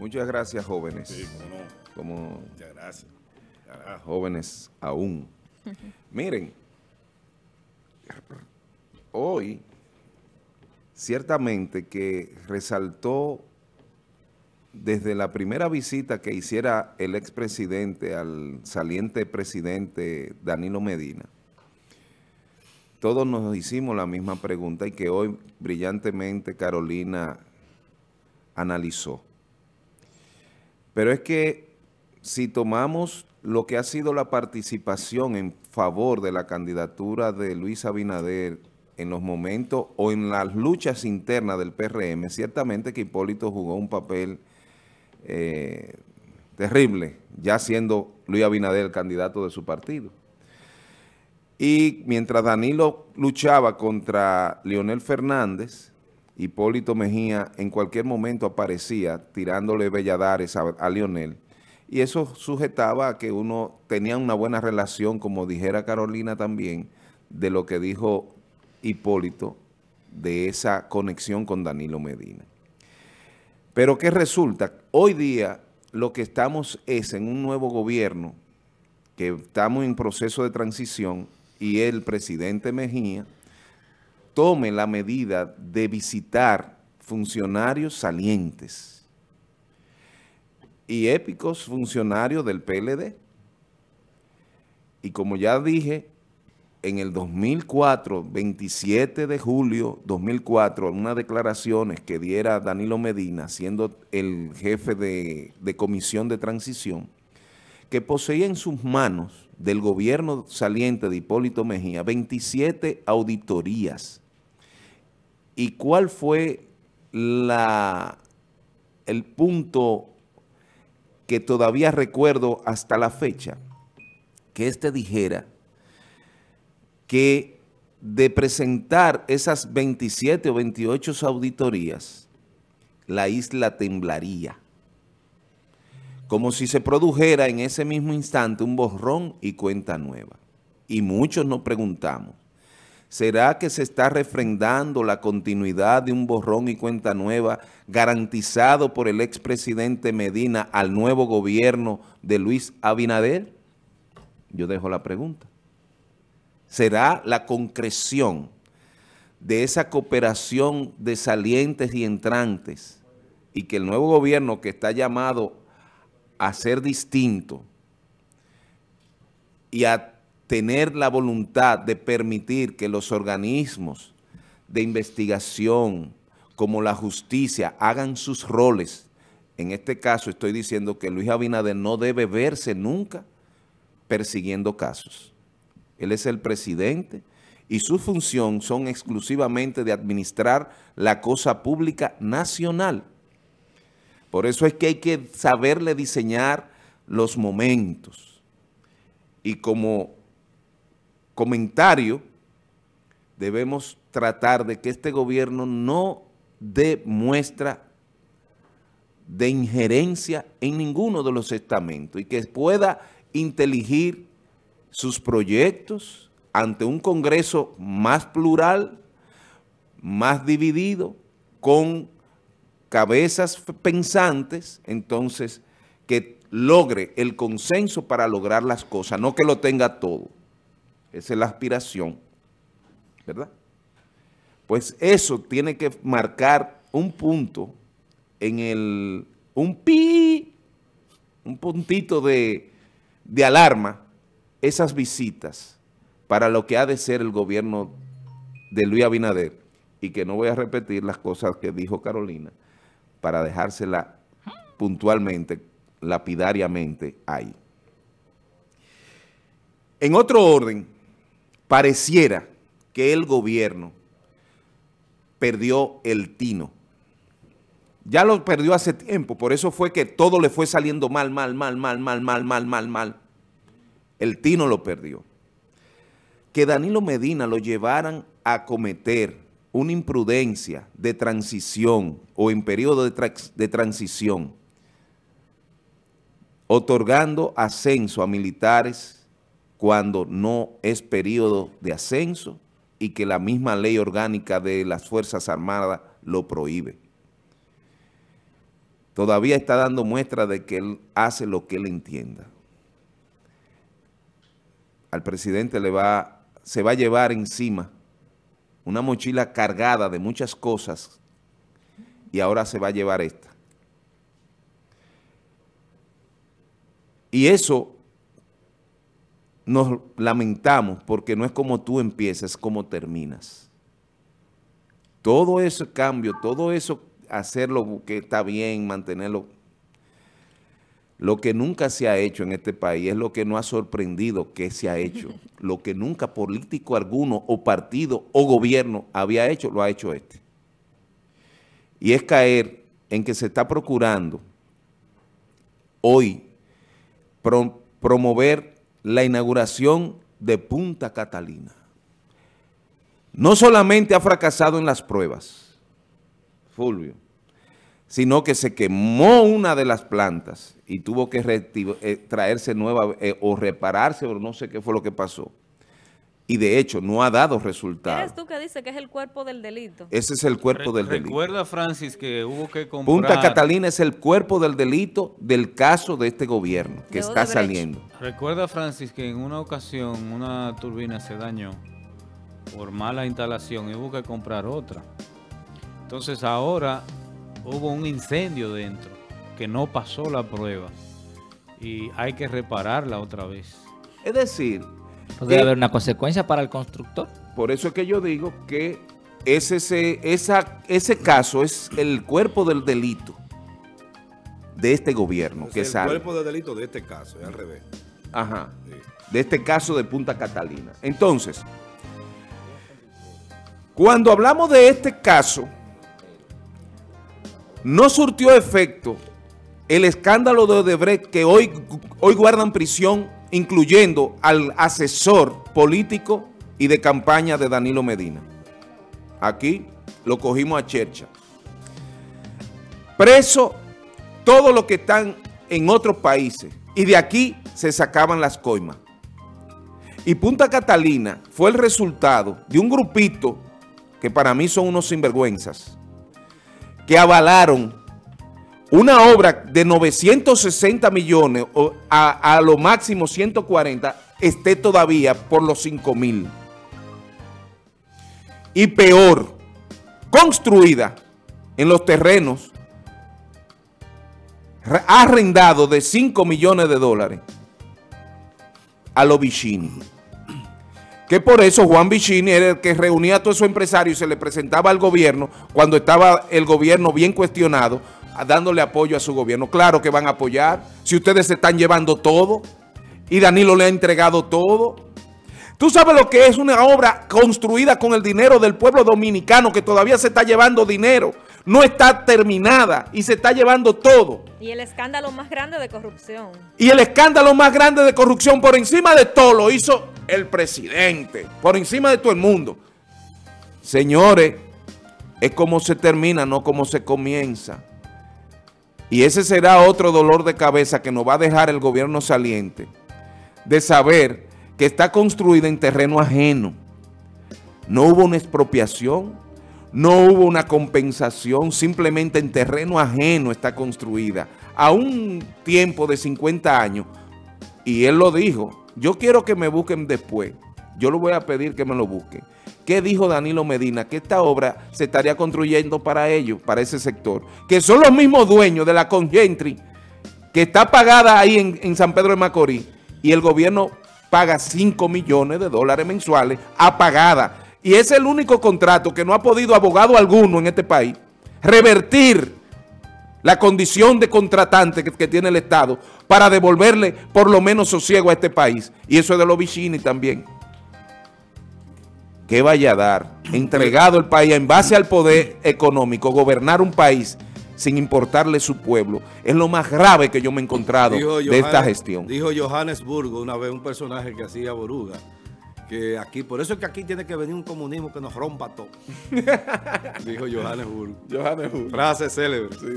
Muchas gracias, jóvenes. Sí, cómo no. Como Muchas gracias. Carajo. jóvenes aún. Miren, hoy ciertamente que resaltó desde la primera visita que hiciera el expresidente al saliente presidente Danilo Medina, todos nos hicimos la misma pregunta y que hoy brillantemente Carolina analizó. Pero es que si tomamos lo que ha sido la participación en favor de la candidatura de Luis Abinader en los momentos o en las luchas internas del PRM, ciertamente que Hipólito jugó un papel eh, terrible, ya siendo Luis Abinader el candidato de su partido. Y mientras Danilo luchaba contra Leonel Fernández, Hipólito Mejía en cualquier momento aparecía tirándole belladares a, Leonel. Y eso sujetaba a que uno tenía una buena relación, como dijera Carolina también, de lo que dijo Hipólito, de esa conexión con Danilo Medina. Pero ¿qué resulta? Hoy día lo que estamos es en un nuevo gobierno, que estamos en proceso de transición, y el presidente Mejía tome la medida de visitar funcionarios salientes y épicos funcionarios del PLD. Y como ya dije, en el 2004, 27 de julio 2004, unas declaraciones que diera Danilo Medina, siendo el jefe de, de comisión de transición, que poseía en sus manos del gobierno saliente de Hipólito Mejía 27 auditorías. ¿Y cuál fue la, el punto que todavía recuerdo hasta la fecha? Que éste dijera que de presentar esas 27 o 28 auditorías, la isla temblaría como si se produjera en ese mismo instante un borrón y cuenta nueva. Y muchos nos preguntamos, ¿será que se está refrendando la continuidad de un borrón y cuenta nueva garantizado por el expresidente Medina al nuevo gobierno de Luis Abinader? Yo dejo la pregunta. ¿Será la concreción de esa cooperación de salientes y entrantes y que el nuevo gobierno que está llamado a ser distinto y a tener la voluntad de permitir que los organismos de investigación como la justicia hagan sus roles. En este caso estoy diciendo que Luis Abinader no debe verse nunca persiguiendo casos. Él es el presidente y su función son exclusivamente de administrar la cosa pública nacional. Por eso es que hay que saberle diseñar los momentos. Y como comentario, debemos tratar de que este gobierno no dé muestra de injerencia en ninguno de los estamentos y que pueda inteligir sus proyectos ante un Congreso más plural, más dividido, con cabezas pensantes, entonces, que logre el consenso para lograr las cosas, no que lo tenga todo. Esa es la aspiración, ¿verdad? Pues eso tiene que marcar un punto en el, un pi, un puntito de, de alarma, esas visitas para lo que ha de ser el gobierno de Luis Abinader, y que no voy a repetir las cosas que dijo Carolina, para dejársela puntualmente, lapidariamente ahí. En otro orden, pareciera que el gobierno perdió el tino. Ya lo perdió hace tiempo, por eso fue que todo le fue saliendo mal, mal, mal, mal, mal, mal, mal, mal, mal. El tino lo perdió. Que Danilo Medina lo llevaran a cometer una imprudencia de transición o en periodo de, tra de, transición, otorgando ascenso a militares cuando no es periodo de ascenso y que la misma ley orgánica de las Fuerzas Armadas lo prohíbe. todavía está dando muestra de que él hace lo que él entienda. Al presidente le va, se va a llevar encima una mochila cargada de muchas cosas y ahora se va a llevar esta. Y eso nos lamentamos porque no es como tú empiezas, es como terminas. Todo ese cambio, todo eso, hacerlo que está bien, mantenerlo, lo que nunca se ha hecho en este país es lo que nos ha sorprendido que se ha hecho. Lo que nunca político alguno o partido o gobierno había hecho, lo ha hecho este. Y es caer en que se está procurando hoy promover la inauguración de Punta Catalina. No solamente ha fracasado en las pruebas, Fulvio, sino que se quemó una de las plantas y tuvo que eh, traerse nueva eh, o repararse o no sé qué fue lo que pasó. Y de hecho no ha dado resultados. ¿Eres tú que dice que es el cuerpo del delito? Ese es el cuerpo del delito. Recuerda, Francis, que hubo que comprar... Punta Catalina es el cuerpo del delito del caso de este gobierno que está saliendo. Recuerda, Francis, que en una ocasión una turbina se dañó por mala instalación y hubo que comprar otra. Entonces ahora hubo un incendio dentro que no pasó la prueba y hay que repararla otra vez. Es decir... ¿Podría haber una consecuencia para el constructor? Por eso es que yo digo que ese, ese, esa, ese caso es el cuerpo del delito de este gobierno es que el sale. cuerpo del delito de este caso, es al revés. Ajá. De este caso de Punta Catalina. Entonces, cuando hablamos de este caso, no surtió efecto el escándalo de Odebrecht que hoy, hoy guardan prisión, incluyendo al asesor político y de campaña de Danilo Medina. Aquí lo cogimos a Chercha. Preso todos los que están en otros países y de aquí se sacaban las coimas. Y Punta Catalina fue el resultado de un grupito que para mí son unos sinvergüenzas, que avalaron una obra de 960 millones a, a lo máximo 140 esté todavía por los 5 mil. Y peor, construida en los terrenos arrendado de 5 millones de dólares a los Vicini. Que por eso Juan Vicini era el que reunía a todos esos empresarios y se le presentaba al gobierno cuando estaba el gobierno bien cuestionado, dándole apoyo a su gobierno. Claro que van a apoyar, si ustedes se están llevando todo y Danilo le ha entregado todo. ¿Tú sabes lo que es una obra construida con el dinero del pueblo dominicano que todavía se está llevando dinero? No está terminada y se está llevando todo. Y el escándalo más grande de corrupción. Y el escándalo más grande de corrupción por encima de todo lo hizo el presidente, por encima de todo el mundo. Señores, es como se termina, no como se comienza. Y ese será otro dolor de cabeza que nos va a dejar el gobierno saliente, de saber que está construida en terreno ajeno. No hubo una expropiación, no hubo una compensación, simplemente en terreno ajeno está construida, a un tiempo de 50 años. Y él lo dijo, yo quiero que me busquen después, yo lo voy a pedir que me lo busquen. ¿Qué dijo Danilo Medina? Que esta obra se estaría construyendo para ellos, para ese sector, que son los mismos dueños de la Congentry, que está pagada ahí en, San Pedro de Macorís, y el gobierno paga 5 millones de dólares mensuales apagada. Y es el único contrato que no ha podido abogado alguno en este país revertir la condición de contratante que, que, tiene el Estado para devolverle por lo menos sosiego a este país. Y eso es de los Vicini también. ¿Qué vaya a dar? Entregado el país en base al poder económico, gobernar un país sin importarle su pueblo, es lo más grave que yo me he encontrado dijo de Johannes, esta gestión. Dijo Johannesburgo una vez, un personaje que hacía boruga, que aquí, por eso es que aquí tiene que venir un comunismo que nos rompa todo. dijo Johannesburgo. Johannesburgo. Frase célebre. Sí.